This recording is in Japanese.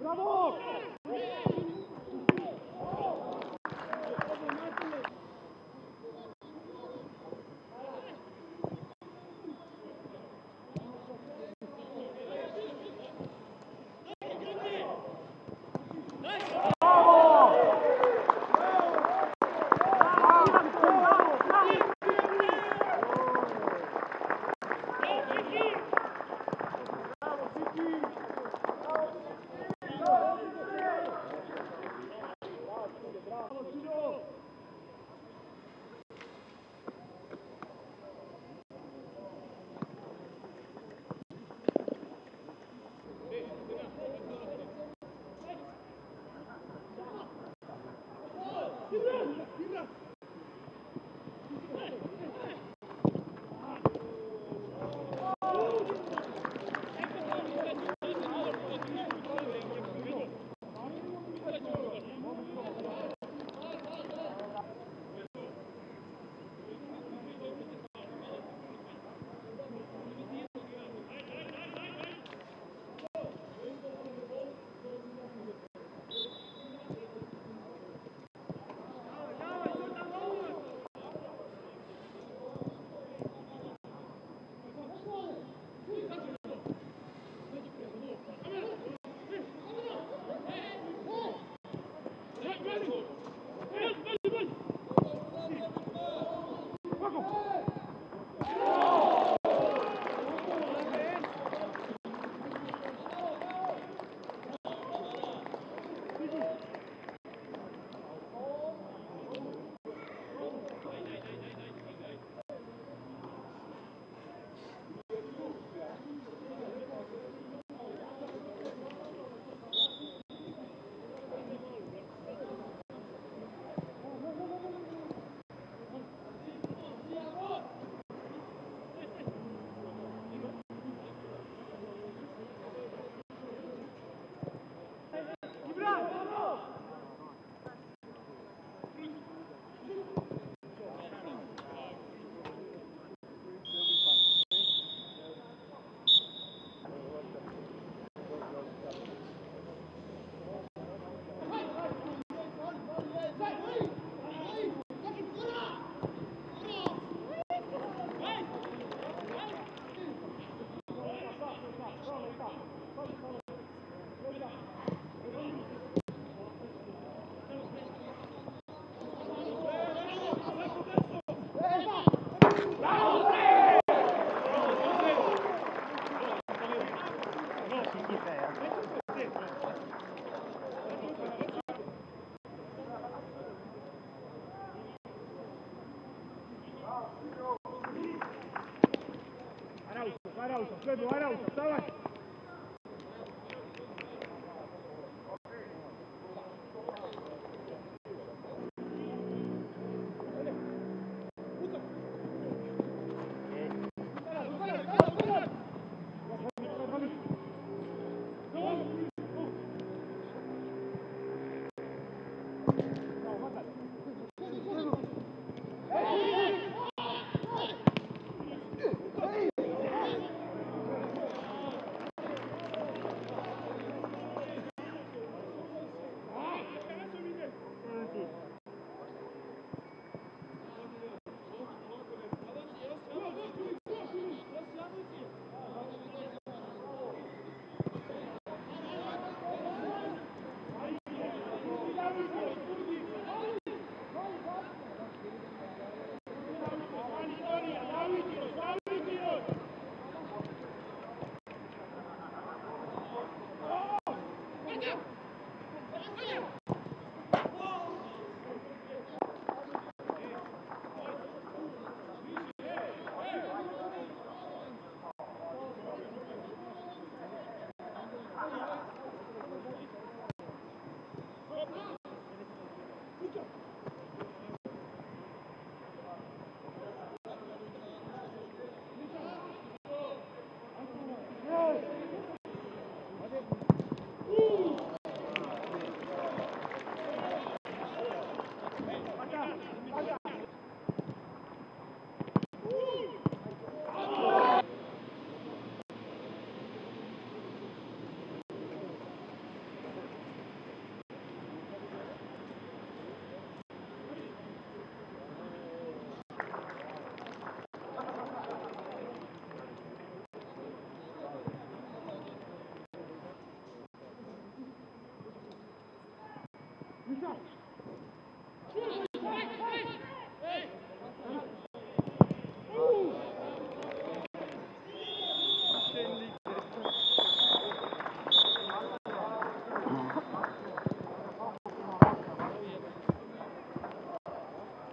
Bravo! Araujo, Pepo, Araujo, Tabas. 不像